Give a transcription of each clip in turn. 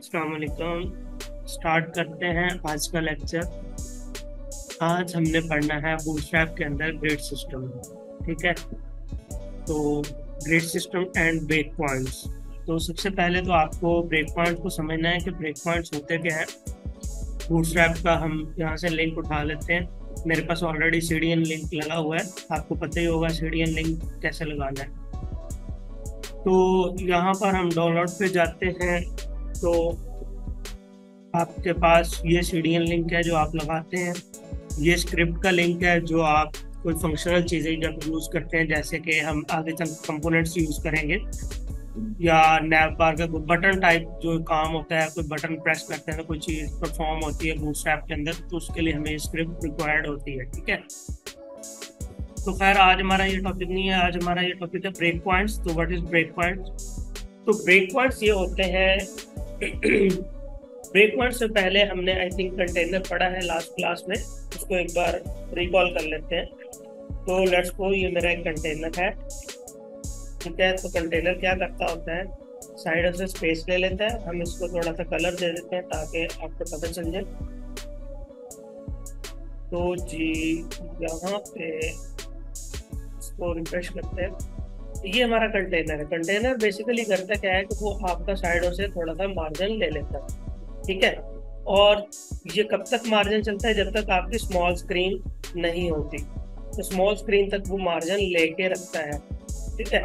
अस्सलाम स्टार्ट करते हैं आज का लेक्चर आज हमने पढ़ना है बूटस्ट्रैप के अंदर ग्रेड सिस्टम ठीक है? तो grade system and break points तो सबसे पहले तो आपको ब्रेक पॉइंट को समझना है कि ब्रेक पॉइंट्स होते क्या है? बूटस्ट्रैप का हम यहाँ से लिंक उठा लेते हैं. मेरे पास ऑलरेडी सीडीएन लिंक लगा हुआ है. आपको पता ही होगा सी लिंक कैसे लगाना है. तो यहाँ पर हम डाउनलोड पे जाते हैं. तो आपके पास ये सीडीएन लिंक है जो आप लगाते हैं। ये स्क्रिप्ट का लिंक है जो आप कोई फंक्शनल चीज़ें जब यूज़ करते हैं, जैसे कि हम आगे चल कंपोनेंट्स यूज़ करेंगे, या नैप बार का कोई बटन टाइप जो काम होता है, कोई बटन प्रेस करते हैं कोई चीज़ परफॉर्म होती है बूटस्ट्रैप के अंदर तो उसके लिए हमें स्क्रिप्ट रिक्वायर्ड होती है, ठीक है? तो खैर, आज हमारा ये टॉपिक नहीं है, आज हमारा ये टॉपिक है ब्रेक पॉइंट्स तो व्हाट इज़ ब्रेक पॉइंट्स तो ब्रेक पॉइंट्स ये होते हैं ब्रेक पॉइंट से पहले हमने आई थिंक कंटेनर पढ़ा है लास्ट क्लास में। उसको एक बार रिकॉल कर लेते हैं। तो लेट्स को ये मेरा एक कंटेनर है। ठीक है तो कंटेनर क्या करता होता है? साइड से स्पेस ले लेता है। हम इसको थोड़ा सा कलर दे देते हैं ताकि आपको पता चल जाए। तो जी, यहाँ पे इसको रिफ्रेश करते हैं। ये हमारा कंटेनर है। कंटेनर बेसिकली करता क्या है कि वो आपका साइडों से थोड़ा सा मार्जिन ले लेता है। ठीक है? और ये कब तक मार्जिन चलता है? जब तक आपकी स्मॉल स्क्रीन नहीं होती। तो स्मॉल स्क्रीन तक वो मार्जिन लेके रखता है। ठीक है?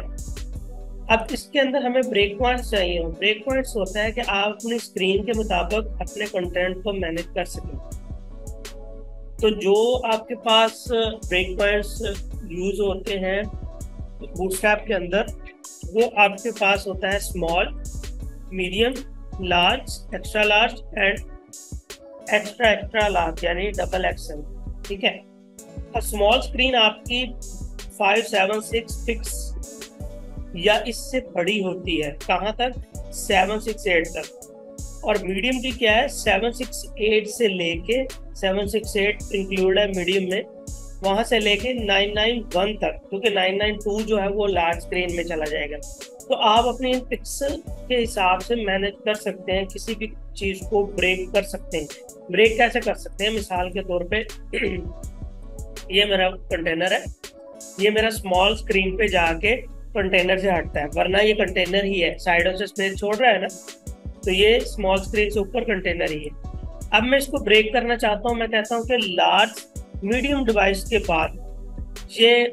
अब इसके अंदर हमें ब्रेक पॉइंट्स चाहिए। ब्रेक पॉइंट्स होता है कि आप अपनी स्क्रीन के मुताबिक अपने कंटेंट को मैनेज कर सकें। तो जो आपके पास ब्रेक पॉइंट्स यूज़ होते हैं बूटस्ट्रैप के अंदर, वो आपके पास होता है small medium large extra large and extra extra large यानी डबल एक्सएल ठीक है? स्मॉल स्क्रीन आपकी फाइव सेवन सिक्स सिक्स या इससे बड़ी होती है। कहाँ तक? सेवन सिक्स एट तक। और मीडियम की क्या है? सेवन सिक्स एट से लेके सेवन सिक्स एट इंक्लूड है मीडियम में। वहाँ से लेके 991 तक, क्योंकि 992 जो है वो लार्ज स्क्रीन में चला जाएगा। तो आप अपने इन पिक्सल के हिसाब से मैनेज कर सकते हैं, किसी भी चीज़ को ब्रेक कर सकते हैं। ब्रेक कैसे कर सकते हैं? मिसाल के तौर पे, ये मेरा कंटेनर है। ये मेरा स्मॉल स्क्रीन पे जाके कंटेनर से हटता है, वरना ये कंटेनर ही है। साइडों से स्पेस छोड़ रहा है ना तो ये स्मॉल स्क्रीन से ऊपर कंटेनर ही है। अब मैं इसको ब्रेक करना चाहता हूँ, मैं कहता हूँ कि लार्ज मीडियम डिवाइस के बाद ये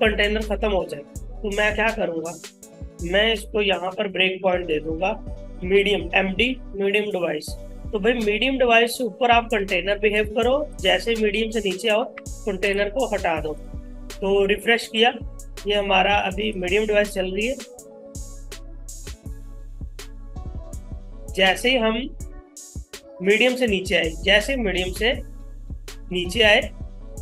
कंटेनर ख़त्म हो जाए तो मैं क्या करूँगा? मैं इसको यहाँ पर ब्रेक पॉइंट दे दूँगा मीडियम एमडी मीडियम डिवाइस तो भाई मीडियम डिवाइस से ऊपर आप कंटेनर बिहेव करो, जैसे मीडियम से नीचे आओ कंटेनर को हटा दो। तो रिफ्रेश किया, ये हमारा अभी मीडियम डिवाइस चल रही है। जैसे ही हम मीडियम से नीचे आए, जैसे मीडियम से नीचे आए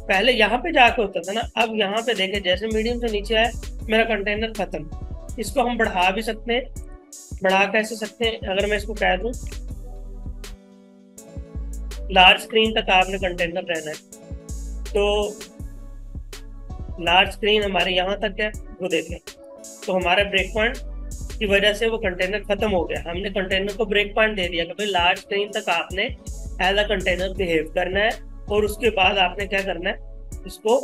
पहले यहाँ पे जाके होता था ना, अब यहाँ पे देखे, जैसे मीडियम से नीचे आए मेरा कंटेनर खत्म। इसको हम बढ़ा भी सकते हैं, बढ़ा कैसे सकते हैं, अगर मैं इसको कह दूँ। लार्ज स्क्रीन तक आपने कंटेनर रहना है। तो लार्ज स्क्रीन हमारे यहाँ तक है, वो देखें। तो हमारे ब्रेक पॉइंट की वजह से वो कंटेनर खत्म हो गया। हमने कंटेनर को ब्रेक पॉइंट दे दिया कि भाई लार्ज स्क्रीन तक आपने एज अ कंटेनर बिहेव करना है। और उसके बाद आपने क्या करना है, इसको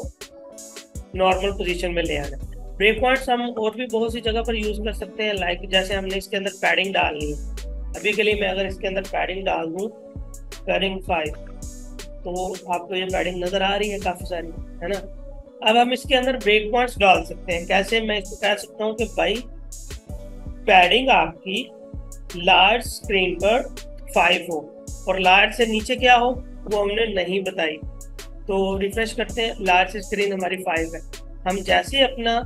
नॉर्मल पोजीशन में ले आना ब्रेक पॉइंट्स हम और भी बहुत सी जगह पर यूज़ कर सकते हैं लाइक जैसे हमने इसके अंदर पैडिंग डालनी है। अभी के लिए मैं अगर इसके अंदर पैडिंग डाल दूँ पैडिंग फाइव तो आपको ये पैडिंग नज़र आ रही है काफ़ी सारी, है ना? अब हम इसके अंदर ब्रेक पॉइंट्स डाल सकते हैं। कैसे मैं इसको कह सकता हूँ कि भाई पैडिंग आपकी लार्ज स्क्रीन पर फाइव हो। और लार्ज से नीचे क्या हो? वो हमने नहीं बताई। तो रिफ्रेश करते हैं। लार्ज स्क्रीन हमारी फाइव है। हम जैसे ही अपना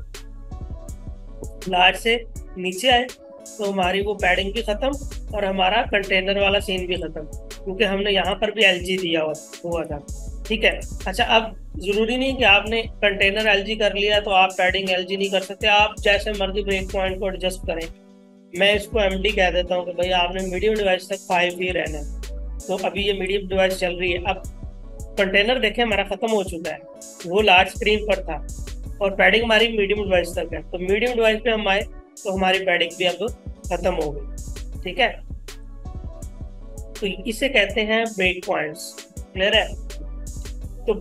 लार्ज से नीचे आए तो हमारी वो पैडिंग भी खत्म और हमारा कंटेनर वाला सीन भी खत्म। क्योंकि हमने यहाँ पर भी एलजी दिया हुआ था ठीक है? अच्छा अब ज़रूरी नहीं कि आपने कंटेनर एलजी कर लिया तो आप पैडिंग एलजी नहीं कर सकते। आप जैसे मर्ज़ी ब्रेक पॉइंट को एडजस्ट करें। मैं इसको एमडी कह देता हूँ कि भाई आपने मीडियम डिवाइस तक फाइव ही रहना है। तो अभी ये मीडियम डिवाइस चल रही है। अब कंटेनर देखें, हमारा ख़त्म हो चुका है। वो लार्ज स्क्रीन पर था और पैडिंग हमारी मीडियम डिवाइस तक है। तो मीडियम डिवाइस पे हम आए तो हमारी पैडिंग भी अब ख़त्म हो गई। ठीक है? तो इसे कहते हैं ब्रेक पॉइंट्स क्लियर है? तो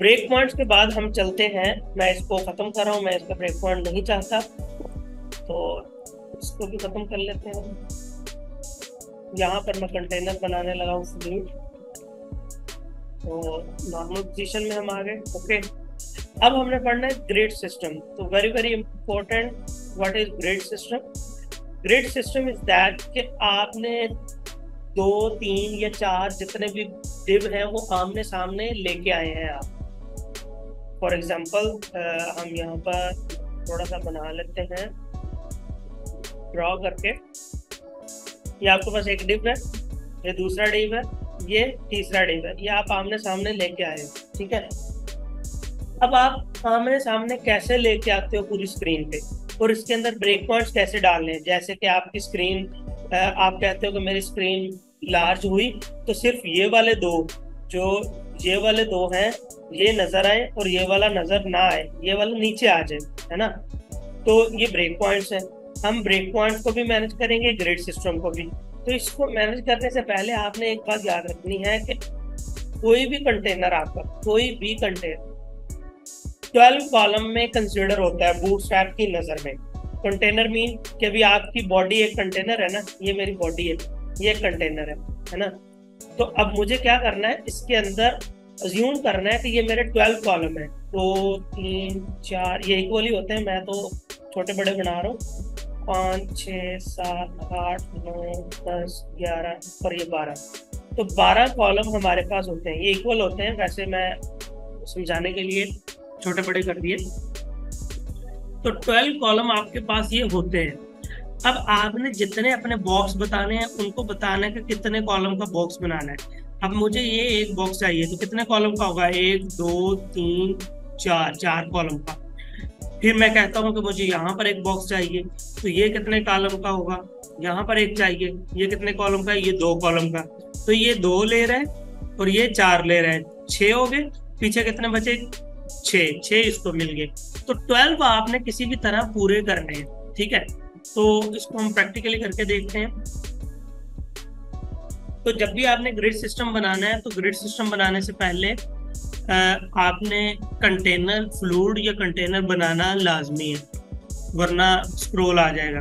ब्रेक पॉइंट्स के बाद हम चलते हैं। मैं इसको ख़त्म कर रहा हूँ, मैं इसका ब्रेक पॉइंट नहीं चाहता। तो इसको भी ख़त्म कर लेते हैं। यहाँ पर मैं कंटेनर बनाने लगा हूँ फ्लूड तो नॉर्मल पोजीशन में हम आ गए। ओके अब हमने पढ़ना है ग्रेड सिस्टम तो very very important what is grade system grade system is that कि आपने दो, तीन या चार जितने भी डिव हैं वो आमने सामने लेके आए हैं आप। फॉर एग्ज़ाम्पल हम यहाँ पर थोड़ा सा बना लेते हैं। ड्रॉ करके। ये आपके पास एक डिप है, ये दूसरा डिप है, ये तीसरा डिप है। ये आप आमने सामने लेके आए हो, ठीक है? अब आप आमने सामने कैसे लेके आते हो पूरी स्क्रीन पे? और इसके अंदर ब्रेक पॉइंट्स कैसे डालने हैं? जैसे कि आपकी स्क्रीन आप कहते हो कि मेरी स्क्रीन लार्ज हुई तो सिर्फ़ ये वाले दो, जो ये वाले दो हैं, ये नज़र आए और ये वाला नज़र ना आए, ये वाला नीचे आ जाए, है ना? तो ये ब्रेक पॉइंट्स हैं। हम ब्रेक पॉइंट को भी मैनेज करेंगे ग्रेड सिस्टम को भी। तो इसको मैनेज करने से पहले आपने एक बात याद रखनी है कि कोई भी कंटेनर आपका, कोई भी कंटेनर ट्वेल्व कॉलम में कंसिडर होता है बूट स्ट्रैप की नज़र में। कंटेनर मीन कि अभी आपकी बॉडी एक कंटेनर है ना, ये मेरी बॉडी है, ये कंटेनर है है ना? तो अब मुझे क्या करना है, इसके अंदर अज्यूम करना है कि ये मेरे ट्वेल्व कॉलम है। दो तो तीन, चार, ये इक्वली होते हैं, मैं तो छोटे बड़े बना रहा हूँ। पाँच, छ, सात, आठ, नौ, दस, ग्यारह, और ये बारह। तो बारह कॉलम हमारे पास होते हैं। ये इक्वल होते हैं, वैसे मैं समझाने के लिए छोटे बड़े कर दिए। तो ट्वेल्व कॉलम आपके पास ये होते हैं। अब आपने जितने अपने बॉक्स बताने हैं, उनको बताना है कि कितने कॉलम का बॉक्स बनाना है। अब मुझे ये एक बॉक्स चाहिए तो कितने कॉलम का होगा? एक, दो, तीन, चार चार कॉलम का। फिर मैं कहता हूँ कि मुझे यहाँ पर एक बॉक्स चाहिए तो ये कितने कॉलम का होगा? यहाँ पर एक चाहिए, ये कितने कॉलम का है? ये दो कॉलम का। तो ये दो ले रहे हैं और ये चार ले रहे हैं। छह हो गए, पीछे कितने बचे? छह। छह इसको मिल गए। तो ट्वेल्व आपने किसी भी तरह पूरे करने हैं, ठीक है? तो इसको हम प्रैक्टिकली करके देखते हैं। तो जब भी आपने ग्रिड सिस्टम बनाना है तो ग्रिड सिस्टम बनाने से पहले आपने कंटेनर फ्लूड या कंटेनर बनाना लाजमी है, वरना स्क्रोल आ जाएगा।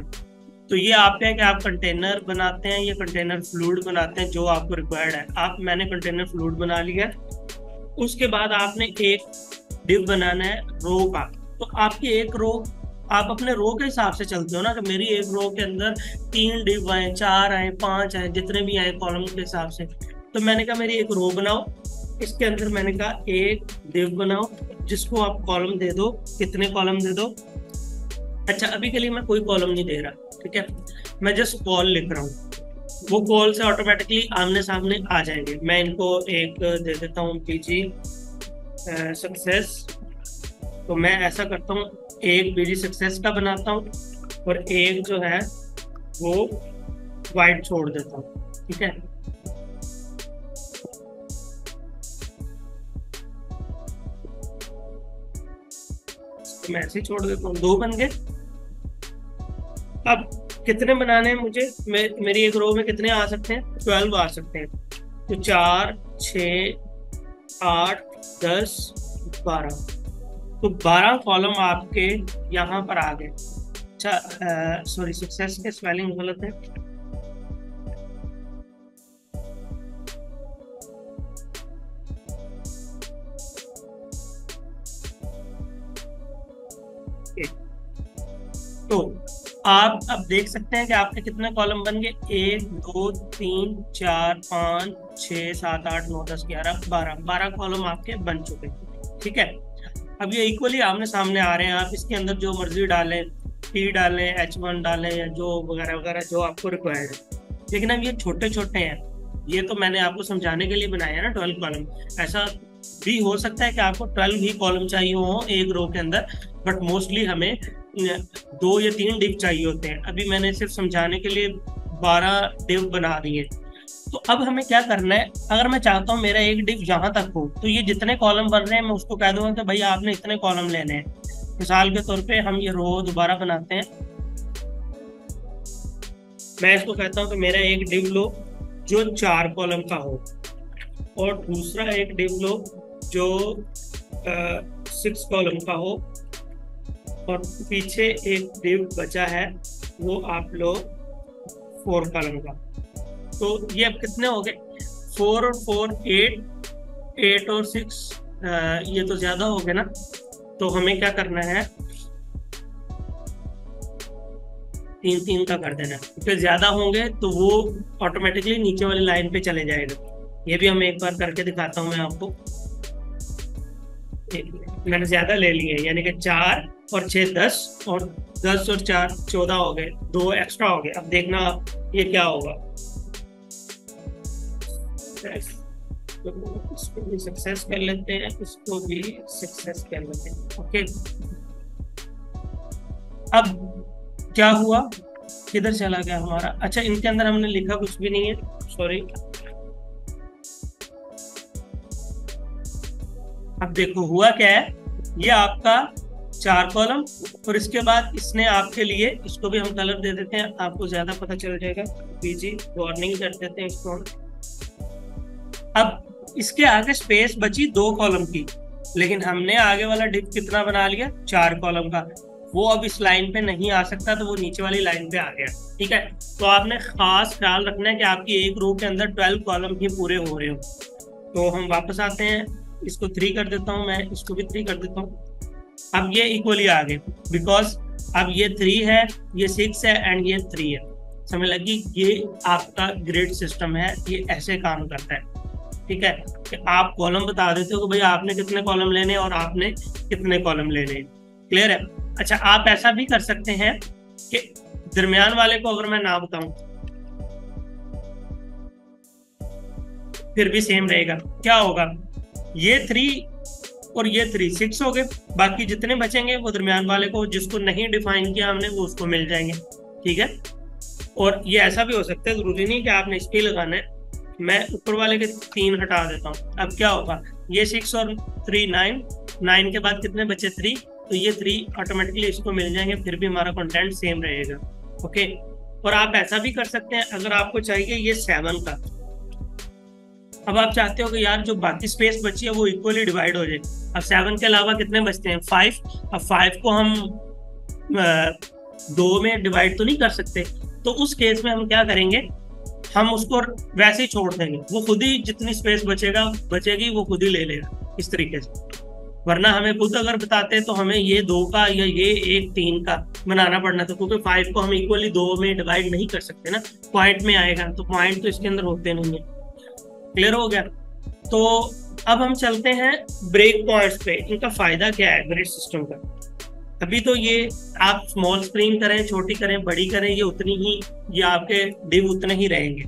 तो ये आप है कि आप कंटेनर बनाते हैं या कंटेनर फ्लूड बनाते हैं, जो आपको रिक्वायर्ड है। आप, मैंने कंटेनर फ्लूड बना लिया। उसके बाद आपने एक डिव बनाना है रो का। तो आपकी एक रो आप अपने रो के हिसाब से चलते हो ना, कि मेरी एक रो के अंदर तीन डिव आए, चार आए, पाँच आए, जितने भी आए कॉलम के हिसाब से। तो मैंने कहा मेरी एक रो बनाओ। इसके अंदर मैंने कहा, एक डिव बनाओ, जिसको आप कॉलम दे दो। कितने कॉलम दे दो? अच्छा अभी के लिए मैं कोई कॉलम नहीं दे रहा, ठीक है? मैं जस्ट कॉल लिख रहा हूँ। वो कॉल से ऑटोमेटिकली आमने सामने आ जाएँगे। मैं इनको एक दे देता हूँ पीजी सक्सेस तो मैं ऐसा करता हूँ, एक बीजी सक्सेस का बनाता हूँ और एक जो है, वो वाइट छोड़ देता हूँ, ठीक है? तो मैं ऐसे छोड़ देता हूँ दो बन गए। अब कितने बनाने हैं मुझे? मे, मेरी एक रो में कितने आ सकते हैं? ट्वेल्व आ सकते हैं। तो चार छ आठ दस बारह। तो 12 कॉलम आपके यहाँ पर आ गए। अच्छा सॉरी सक्सेस के स्पेलिंग गलत है। आप अब देख सकते हैं कि आपके कितने कॉलम बन गए? एक, दो, तीन, चार, पाँच छ सात, आठ, नौ, दस, ग्यारह, बारह। बारह कॉलम आपके बन चुके ठीक है? अब ये इक्वली आमने सामने आ रहे हैं। आप इसके अंदर जो मर्ज़ी डालें टी डालें एच वन डालें, या जो वगैरह वगैरह जो आपको रिक्वायर्ड है। लेकिन अब ये छोटे छोटे हैं। ये तो मैंने आपको समझाने के लिए बनाया है ना ट्वेल्व कॉलम ऐसा भी हो सकता है कि आपको ट्वेल्व ही कॉलम चाहिए हो एक रो के अंदर बट मोस्टली हमें दो या तीन डिव चाहिए होते हैं। अभी मैंने सिर्फ़ समझाने के लिए बारह डिव बना दिए। तो अब हमें क्या करना है? अगर मैं चाहता हूँ मेरा एक डिव यहाँ तक हो तो ये जितने कॉलम बन रहे हैं, मैं उसको कह दूँगा कि भाई आपने इतने कॉलम लेने हैं। मिसाल के तौर पे हम ये रो दोबारा बनाते हैं। मैं इसको कहता हूँ कि मेरा एक डिव लो, जो चार कॉलम का हो। और दूसरा एक डिव लो, जो सिक्स कॉलम का हो। और पीछे एक डिव बचा है, वो आप लोग फोर कॉलम का तो ये अब कितने हो गए? फोर और फोर, एट एट और सिक्स ये तो ज़्यादा हो गए ना। तो हमें क्या करना है? तीन तीन का कर देना। फिर ज़्यादा होंगे तो वो ऑटोमेटिकली नीचे वाली लाइन पे चले जाएगा। ये भी हम एक बार करके दिखाता हूँ मैं आपको। मैंने ज़्यादा ले लिए, यानी कि चार और छह, दस और दस और चार, चौदह हो गए। दो एक्स्ट्रा हो गए। अब देखना ये क्या होगा। तो इसको भी सक्सेस कर लेते हैं, इसको भी सक्सेस कर लेते हैं। ओके अब क्या हुआ? किधर चला गया हमारा? अच्छा इनके अंदर हमने लिखा कुछ भी नहीं है। सॉरी अब देखो, हुआ क्या है? ये आपका चार कॉलम, और इसके बाद इसने आपके लिए, इसको भी हम कलर दे देते हैं, आपको ज़्यादा पता चल जाएगा। पीजी वार्निंग कर देते हैं इसको। अब इसके आगे स्पेस बची दो कॉलम की, लेकिन हमने आगे वाला डिप कितना बना लिया? चार कॉलम का। वो अब इस लाइन पे नहीं आ सकता तो वो नीचे वाली लाइन पे आ गया। ठीक है? तो आपने खास ख्याल रखना है कि आपकी एक रो के अंदर ट्वेल्व कॉलम ही पूरे हो रहे हो। तो हम वापस आते हैं। इसको थ्री कर देता हूँ मैं, इसको भी थ्री कर देता हूँ। अब ये इक्वली आ गए बिकॉज़ अब ये थ्री है, ये सिक्स है एंड ये थ्री है। समझ लगी? ये आपका ग्रेड सिस्टम है, ये ऐसे काम करता है। ठीक है? कि आप कॉलम बता देते हो कि भाई आपने कितने कॉलम लेने और आपने कितने कॉलम लेने क्लियर है? अच्छा आप ऐसा भी कर सकते हैं कि दरमियान वाले को अगर मैं ना बताऊँ, फिर भी सेम रहेगा। क्या होगा? ये थ्री और ये थ्री सिक्स हो गए। बाकी जितने बचेंगे वो दरमियान वाले को, जिसको नहीं डिफाइन किया हमने, वो उसको मिल जाएँगे। ठीक है? और ये ऐसा भी हो सकता है, ज़रूरी नहीं कि आपने इसके लगाना है। मैं ऊपर वाले के तीन हटा देता हूँ। अब क्या होगा? ये सिक्स और थ्री नाइन नाइन के बाद कितने बचे? थ्री तो ये थ्री ऑटोमेटिकली इसको मिल जाएँगे, फिर भी हमारा कंटेंट सेम रहेगा। ओके और आप ऐसा भी कर सकते हैं, अगर आपको चाहिए ये सेवन का। अब आप चाहते हो कि यार जो बाकी स्पेस बची है वो इक्वली डिवाइड हो जाए। अब सेवन के अलावा कितने बचते हैं? फाइव अब फाइव को हम दो में डिवाइड तो नहीं कर सकते। तो उस केस में हम क्या करेंगे? हम उसको वैसे ही छोड़ देंगे। वो खुद ही जितनी स्पेस बचेगा, बचेगी, वो खुद ही ले लेगा, इस तरीके से। वरना हमें खुद अगर बताते तो हमें ये दो का या ये एक तीन का बनाना पड़ना था, क्योंकि फाइव को हम इक्वली दो में डिवाइड नहीं कर सकते ना। पॉइंट में आएगा तो पॉइंट तो इसके अंदर होते नहीं है। क्लियर हो गया। तो अब हम चलते हैं ब्रेक पॉइंट्स पे, इनका फ़ायदा क्या है ग्रिड सिस्टम का? अभी तो ये आप स्मॉल स्क्रीन करें, छोटी करें, बड़ी करें, ये उतनी ही, ये आपके डिव उतने ही रहेंगे।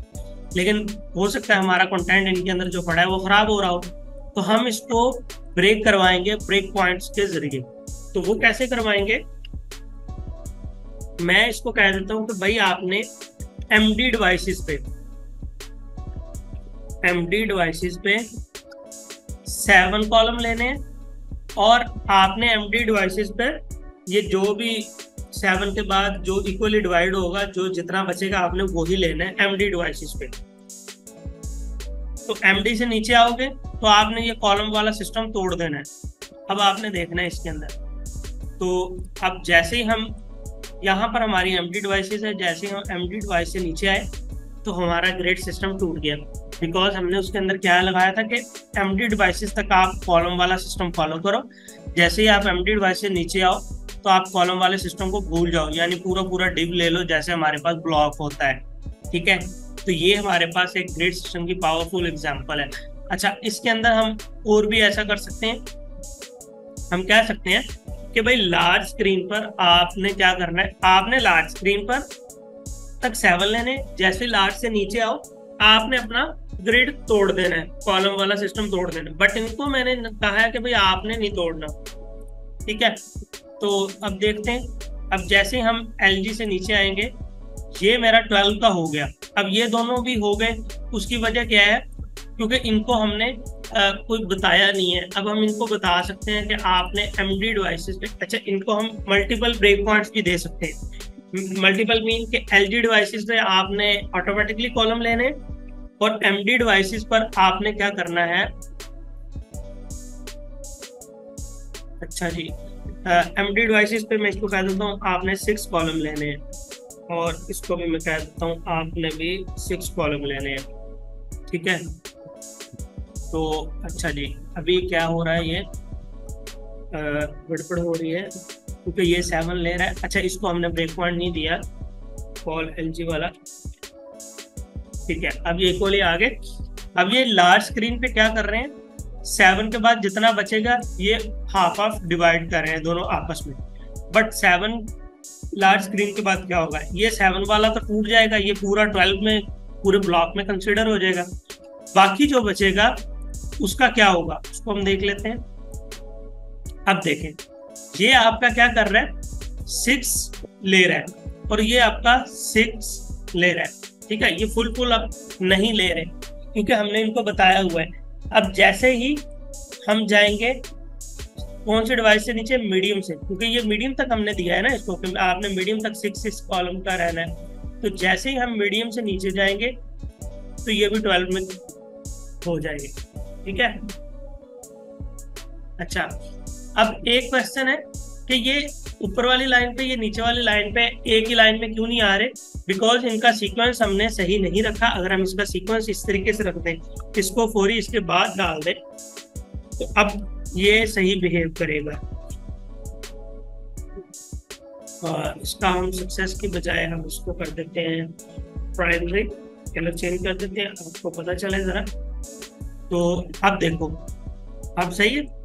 लेकिन हो सकता है हमारा कंटेंट इनके अंदर जो पड़ा है वो खराब हो रहा हो। तो हम इसको ब्रेक करवाएँगे ब्रेक पॉइंट्स के ज़रिए। तो वो कैसे करवाएँगे? मैं इसको कह देता हूँ कि भाई आपने एम डी डिवाइसिस पे एम डी डिवाइसिस पे सेवन कॉलम लेने और आपने एम डी डिवाइसिस पे ये जो भी सेवन के बाद जो इक्वली डिवाइड होगा, जो जितना बचेगा आपने वो ही लेना है एम डी डिवाइसिस पे। तो एम डी से नीचे आओगे तो आपने ये कॉलम वाला सिस्टम तोड़ देना है। अब आपने देखना है इसके अंदर। तो अब जैसे ही हम, यहाँ पर हमारी एम डी डिवाइसेस है, जैसे ही हम एम डी डिवाइस से नीचे आए तो हमारा ग्रेड सिस्टम टूट गया। बिकॉज़ हमने उसके अंदर क्या लगाया था कि एम डी डिवाइसेस तक आप कॉलम वाला सिस्टम फॉलो करो। जैसे ही आप एम डी डिवाइस से नीचे आओ तो आप कॉलम वाले सिस्टम को भूल जाओ। यानी पूरा पूरा डिव ले लो, जैसे हमारे पास ब्लॉक होता है। ठीक है? तो ये हमारे पास एक ग्रेड सिस्टम की पावरफुल एग्ज़ाम्पल है। अच्छा इसके अंदर हम और भी ऐसा कर सकते हैं। हम कह सकते हैं कि भाई लार्ज स्क्रीन पर आपने क्या करना है? आपने लार्ज स्क्रीन पर तक सेवन लेने जैसे लार्ज से नीचे आओ, आपने अपना ग्रिड तोड़ देना है कॉलम वाला सिस्टम तोड़ देना बट इनको मैंने कहा है कि भाई आपने नहीं तोड़ना। ठीक है? तो अब देखते हैं। अब जैसे हम एलजी से नीचे आएँगे, ये मेरा ट्वेल्व का हो गया। अब ये दोनों भी हो गए, उसकी वजह क्या है? क्योंकि इनको हमने कोई बताया नहीं है। अब हम इनको बता सकते हैं कि आपने एम डी डिवाइसेस पे अच्छा इनको हम मल्टीपल ब्रेक पॉइंट्स भी दे सकते हैं। मल्टीपल मीन के एल जी डिवाइसेस पे आपने ऑटोमेटिकली कॉलम लेने और एमडी डिवाइसेस पर आपने क्या करना है? अच्छा जी एमडी डिवाइसेस पे मैं इसको कह देता हूँ, आपने सिक्स कॉलम लेने हैं। और इसको भी मैं कह देता हूँ, आपने भी सिक्स कॉलम लेने हैं। ठीक है? तो अच्छा जी, अभी क्या हो रहा है ये? गड़बड़ हो रही है, क्योंकि ये सेवन ले रहा है। अच्छा इसको हमने ब्रेक पॉइंट नहीं दिया कॉल एल वाला। ठीक है, अब ये इक्वली आगे। अब ये लार्ज स्क्रीन पे क्या कर रहे हैं? सेवन के बाद जितना बचेगा, ये हाफ़ हाफ़ डिवाइड कर रहे हैं दोनों आपस में। बट सेवन लार्ज स्क्रीन के बाद क्या होगा? ये सेवन वाला तो टूट जाएगा, ये पूरा ट्वेल्व में, पूरे ब्लॉक में कंसिडर हो जाएगा। बाकी जो बचेगा, उसका क्या होगा? उसको हम देख लेते हैं। अब देखें, ये आपका क्या कर रहा है? सिक्स ले रहा है और ये आपका सिक्स ले रहा है। ठीक है? ये फुल फुल अब नहीं ले रहे, क्योंकि हमने इनको बताया हुआ है। अब जैसे ही हम जाएँगे, कौन से डिवाइस से नीचे? मीडियम से। क्योंकि ये मीडियम तक हमने दिया है ना इसको कि आपने मीडियम तक सिक्स सिक्स कॉलम का रहना है। तो जैसे ही हम मीडियम से नीचे जाएँगे तो ये भी ट्वेल्व में हो जाएगी। ठीक है? अच्छा अब एक क्वेश्चन है। कि ये ऊपर वाली लाइन पे, ये नीचे वाली लाइन पे एक ही लाइन में क्यों नहीं आ रहे? बिकॉज़ इनका सीक्वेंस हमने सही नहीं रखा। अगर हम इसका सीक्वेंस इस तरीके से रख दें, इसको फोरी इसके बाद डाल दें तो अब ये सही बिहेव करेगा। और इसका हम सक्सेस की बजाय हम इसको कर देते हैं प्राइमरी कलर चेंज कर देते हैं, आपको पता चले जरा। तो अब देखो, अब सही है?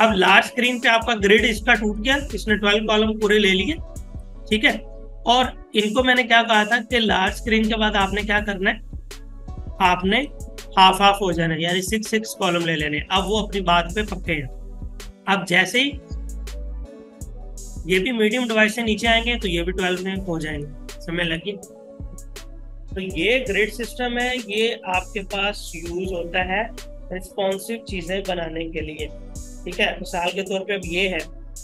अब लार्ज स्क्रीन पे आपका ग्रिड इसका टूट गया, इसने ट्वेल्व कॉलम पूरे ले लिए, ठीक है? और इनको मैंने क्या कहा था कि लार्ज स्क्रीन के बाद आपने क्या करना है? आपने हाफ़ हाफ़ हो जाना यानी सिक्स सिक्स कॉलम ले लेने अब वो अपनी बात पे पक्के हैं। अब जैसे ही ये भी मीडियम डिवाइस से नीचे आएँगे तो ये भी ट्वेल्व में हो जाएँगे। समय लगी। तो ये ग्रेड सिस्टम है, ये आपके पास यूज़ होता है रिस्पॉन्सिव चीज़ें बनाने के लिए। ठीक है? मिसाल के तौर पे अब ये है,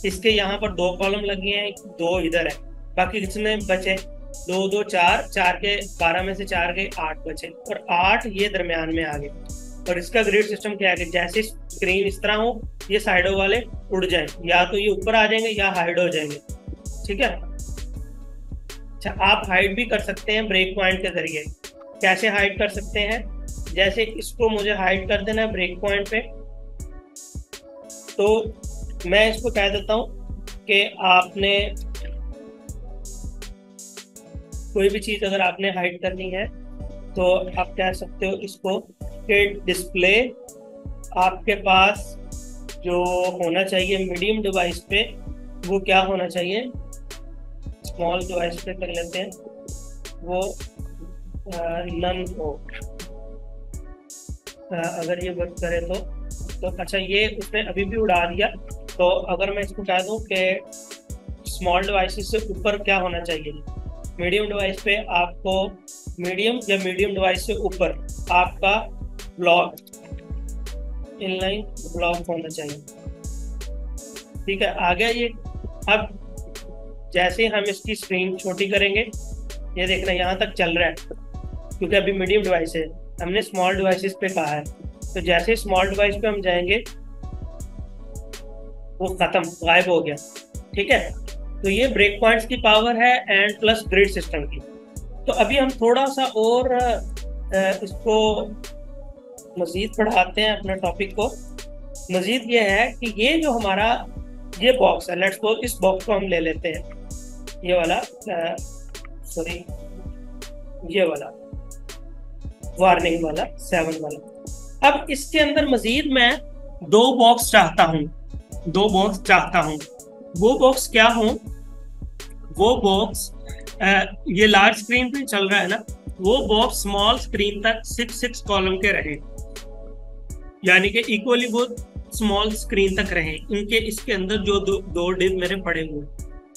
इसके यहाँ पर दो कॉलम लगे हैं दो इधर है। बाकी कितने बचे? दो दो, चार चार के बारह में से चार के आठ बचे। और आठ ये दरमियान में आ गए। और इसका ग्रेड सिस्टम क्या है जैसे स्क्रीन इस तरह हो, ये साइडों वाले उड़ जाए। या तो ये ऊपर आ जाएँगे या हाइड हो जाएँगे। ठीक है? अच्छा आप हाइड भी कर सकते हैं ब्रेक पॉइंट के ज़रिए। कैसे हाइड कर सकते हैं? जैसे इसको मुझे हाइड कर देना है ब्रेक पॉइंट पे। तो मैं इसको कह देता हूँ कि आपने कोई भी चीज़ अगर आपने हाइड करनी है तो आप कह सकते हो इसको कि डिस्प्ले आपके पास जो होना चाहिए मीडियम डिवाइस पे, वो क्या होना चाहिए? स्मॉल डिवाइस पे कर लेते हैं। वो नन हो। अगर ये वर्क करे तो तो अच्छा ये उसने अभी भी उड़ा दिया। तो अगर मैं इसको कह दूँ कि स्मॉल डिवाइसेस से ऊपर क्या होना चाहिए? मीडियम डिवाइस पे आपको मीडियम या मीडियम डिवाइस से ऊपर आपका ब्लॉक इनलाइन ब्लॉक होना चाहिए। ठीक है, आगे ये अब जैसे हम इसकी स्क्रीन छोटी करेंगे, ये देखना यहाँ तक चल रहा है, क्योंकि अभी मीडियम डिवाइस है। हमने स्मॉल डिवाइसेस पे कहा है। तो जैसे स्मॉल डिवाइस पे हम जाएँगे, वो खत्म, गायब हो गया। ठीक है? तो ये ब्रेक पॉइंट्स की पावर है एंड प्लस ग्रिड सिस्टम की। तो अभी हम थोड़ा सा और इसको मजीद पढ़ाते हैं अपने टॉपिक को। मजीद ये है कि ये जो हमारा, ये बॉक्स है लेट्स सपोज़ इस बॉक्स को हम ले लेते हैं। ये वाला सॉरी ये वाला वार्निंग वाला सेवन वाला। अब इसके अंदर मजीद मैं दो बॉक्स चाहता हूँ। दो बॉक्स चाहता हूँ। वो बॉक्स क्या हो? वो बॉक्स ये लार्ज स्क्रीन पे चल रहा है ना वो बॉक्स स्मॉल स्क्रीन तक सिक्स सिक्स कॉलम के रहे। यानी कि इक्वली वो स्मॉल स्क्रीन तक रहे। इनके इसके अंदर जो दो, दो डिव मेरे पड़े हुए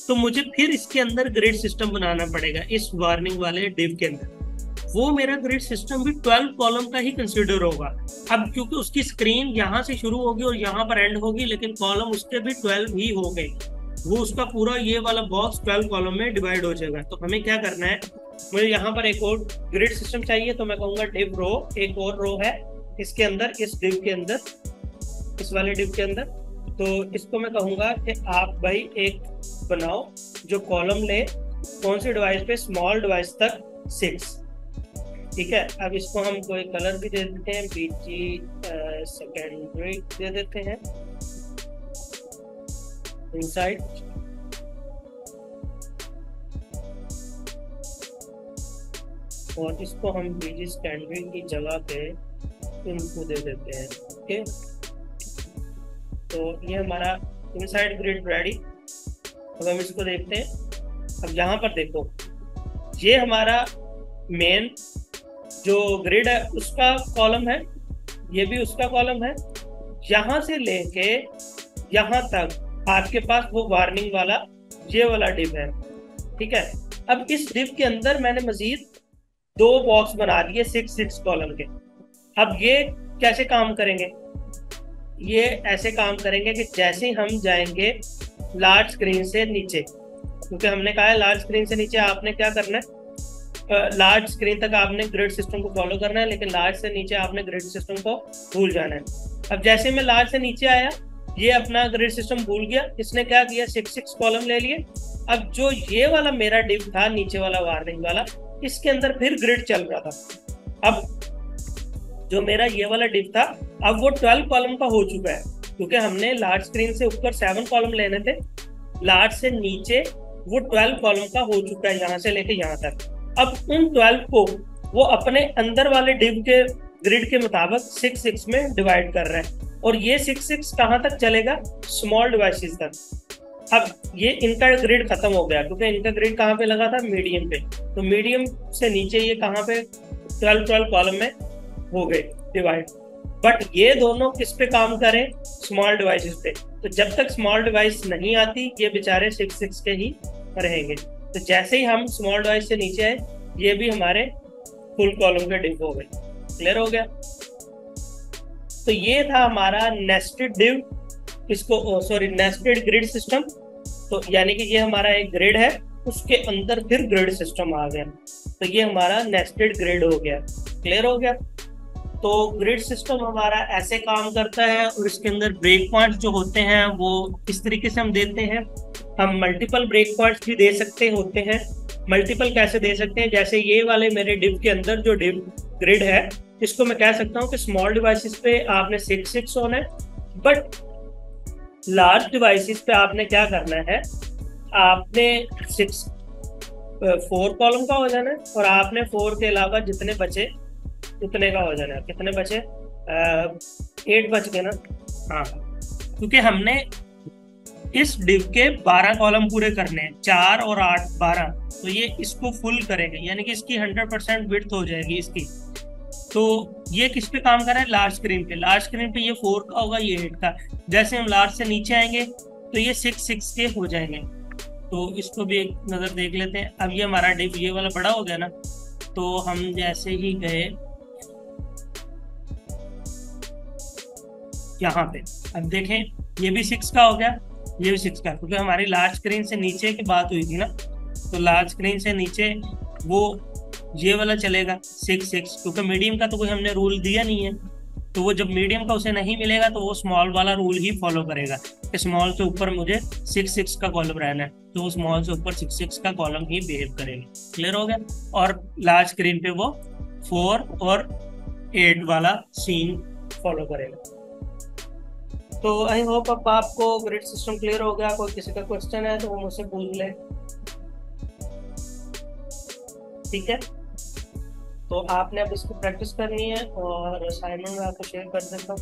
तो मुझे फिर इसके अंदर ग्रेड सिस्टम बनाना पड़ेगा इस वार्निंग वाले डिव के अंदर। वो मेरा ग्रिड सिस्टम भी ट्वेल्व कॉलम का ही कंसिडर होगा। अब क्योंकि उसकी स्क्रीन यहाँ से शुरू होगी और यहाँ पर एंड होगी, लेकिन कॉलम उसके भी ट्वेल्व ही हो गए। वो उसका पूरा ये वाला बॉक्स ट्वेल्व कॉलम में डिवाइड हो जाएगा। तो हमें क्या करना है? मुझे यहाँ पर एक और ग्रिड सिस्टम चाहिए तो मैं कहूँगा डिव रो एक और रो है इसके अंदर, इस डिव के अंदर, इस वाले डिव के अंदर। तो इसको मैं कहूँगा कि आप भाई एक बनाओ, जो कॉलम ले, कौन सी डिवाइस पे स्मॉल डिवाइस तक सिक्स ठीक है, अब इसको हम कोई कलर भी दे देते हैं बीजी सेकेंडरी दे देते हैं। इनसाइड और इसको हम बीजी सेकेंडरी की जगह पे इनको दे देते हैं ओके तो ये हमारा इनसाइड ग्रिड रेडी अब हम इसको देखते हैं। अब यहाँ पर देखो, ये हमारा मेन जो ग्रिड है, उसका कॉलम है, ये भी उसका कॉलम है। यहाँ से लेके यहाँ तक आपके पास वो वार्निंग वाला, ये वाला डिप है। ठीक है? अब इस डिप के अंदर मैंने मजीद दो बॉक्स बना दिए सिक्स सिक्स कॉलम के। अब ये कैसे काम करेंगे? ये ऐसे काम करेंगे कि जैसे ही हम जाएँगे लार्ज स्क्रीन से नीचे, क्योंकि हमने कहा है लार्ज स्क्रीन से नीचे आपने क्या करना है? लार्ज स्क्रीन तक आपने ग्रिड सिस्टम को फॉलो करना है, लेकिन लार्ज से नीचे आपने ग्रिड सिस्टम को भूल जाना है। अब जैसे मैं लार्ज से नीचे आया, ये अपना ग्रिड सिस्टम भूल गया, इसने क्या किया? सिक्स सिक्स कॉलम ले लिए। अब जो ये वाला मेरा डिप था, नीचे वाला वार्निंग वाला, इसके अंदर फिर ग्रिड चल रहा था। अब जो मेरा ये वाला डिप था, अब वो ट्वेल्व कॉलम का हो चुका है, क्योंकि हमने लार्ज स्क्रीन से ऊपर सेवन कॉलम लेने थे। लार्ज से नीचे वो ट्वेल्व कॉलम का हो चुका है, यहाँ से लेके यहाँ तक। अब उन ट्वेल्व को वो अपने अंदर वाले डिव के ग्रिड के मुताबिक सिक्स सिक्स में डिवाइड कर रहे हैं। और ये सिक्स सिक्स कहाँ तक चलेगा? स्मॉल डिवाइसेस तक। अब ये इनका ग्रिड खत्म हो गया, क्योंकि इनका ग्रिड कहाँ पे लगा था? मीडियम पे। तो मीडियम से नीचे ये कहाँ पे? ट्वेल्व ट्वेल्व कॉलम में हो गए डिवाइड बट ये दोनों किस पे काम करें? स्मॉल डिवाइसेस पे। तो जब तक स्मॉल डिवाइस नहीं आती, ये बेचारे सिक्स सिक्स के ही रहेंगे। तो जैसे ही हम स्मॉल डिवाइस से नीचे आए, ये भी हमारे फुल कॉलम के डिव हो गए। क्लियर हो गया? तो ये था हमारा नेस्टेड डिव इसको सॉरी नेस्टेड ग्रिड सिस्टम तो यानी कि ये हमारा एक ग्रिड है, उसके अंदर फिर ग्रिड सिस्टम आ गया। तो ये हमारा नेस्टेड ग्रिड हो गया। क्लियर हो गया? तो ग्रिड सिस्टम हमारा ऐसे काम करता है और इसके अंदर ब्रेक पॉइंट जो होते हैं, वो किस तरीके से हम देते हैं? हम मल्टीपल ब्रेक पॉइंट्स भी दे सकते होते हैं। मल्टीपल कैसे दे सकते हैं? जैसे ये वाले मेरे डिव के अंदर जो डिव ग्रिड है, इसको मैं कह सकता हूँ कि स्मॉल डिवाइसेस पे आपने सिक्स सिक्स होना है बट लार्ज डिवाइसेस पे आपने क्या करना है? आपने सिक्स फोर कॉलम का हो जाना है और आपने फोर के अलावा जितने बचे, उतने का हो जाना है। कितने बचे? एट बच गए ना? हाँ। क्योंकि हमने इस डिव के 12 कॉलम पूरे करने हैं, चार और आठ, बारह। तो ये इसको फुल करेंगे, यानी कि इसकी 100 परसेंट विथ हो जाएगी इसकी। तो ये किस पे काम कर रहा है? लार्ज स्क्रीन पे। लार्ज स्क्रीन पे ये फोर का होगा, ये एट का। जैसे हम लार्ज से नीचे आएँगे तो ये सिक्स सिक्स के हो जाएँगे। तो इसको भी एक नज़र देख लेते हैं। अब ये हमारा डिव ये वाला बड़ा हो गया ना तो हम जैसे ही गए, यहाँ पे। अब देखें, ये भी सिक्स का हो गया। ये भी सिक्स का क्योंकि हमारी लार्ज स्क्रीन से नीचे की बात हुई थी ना तो लार्ज स्क्रीन से नीचे वो ये वाला चलेगा सिक्स सिक्स क्योंकि मीडियम का तो कोई हमने रूल दिया नहीं है। तो वो जब मीडियम का उसे नहीं मिलेगा तो वो स्मॉल वाला रूल ही फॉलो करेगा। कि स्मॉल से ऊपर मुझे सिक्स सिक्स का कॉलम रहना है तो वो स्मॉल से ऊपर सिक्स सिक्स का कॉलम ही बिहेव करेगा। क्लियर हो गया? और लार्ज स्क्रीन पे वो फोर और एट वाला सीन फॉलो करेगा। तो आई होप अब आपको ग्रिड सिस्टम क्लियर हो गया, कोई किसी का क्वेश्चन है तो वो मुझसे पूछ ले। ठीक है? तो आपने अब इसको प्रैक्टिस करनी है और असाइनमेंट में आपको शेयर कर देता हूँ।